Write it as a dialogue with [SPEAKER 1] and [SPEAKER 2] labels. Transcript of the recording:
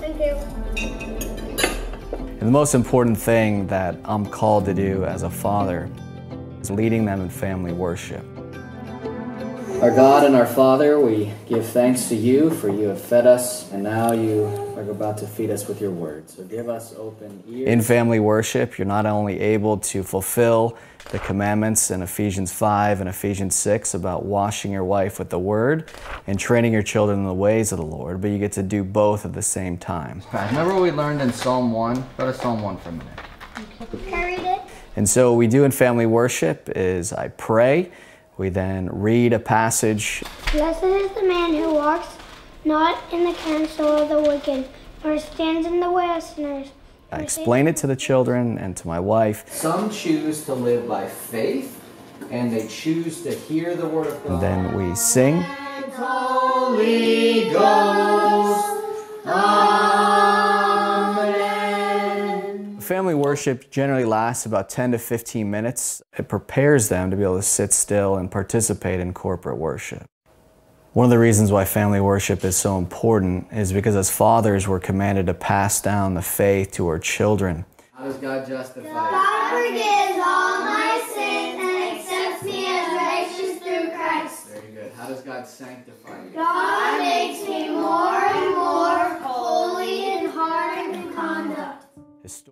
[SPEAKER 1] Thank you.
[SPEAKER 2] And the most important thing that I'm called to do as a father is leading them in family worship. Our God and our Father, we give thanks to you for you have fed us, and now you are about to feed us with your word. So give us open ears. In family worship, you're not only able to fulfill the commandments in Ephesians 5 and Ephesians 6 about washing your wife with the word and training your children in the ways of the Lord, but you get to do both at the same time. Remember what we learned in Psalm 1? Go to Psalm 1 for a minute.
[SPEAKER 1] Can I read it?
[SPEAKER 2] And so what we do in family worship is I pray, we then read a passage,
[SPEAKER 1] Blessed is the man who walks not in the counsel of the wicked, nor stands in the way of sinners.
[SPEAKER 2] I explain it to the children and to my wife. Some choose to live by faith and they choose to hear the word of God. And then we sing. Holy Ghost, Family worship generally lasts about 10 to 15 minutes. It prepares them to be able to sit still and participate in corporate worship. One of the reasons why family worship is so important is because as fathers, we're commanded to pass down the faith to our children. How does God justify?
[SPEAKER 1] God forgives all my sins and accepts me as righteous through Christ.
[SPEAKER 2] Very good. How does God sanctify you?
[SPEAKER 1] God makes me more and more holy in heart and conduct.
[SPEAKER 2] Histo-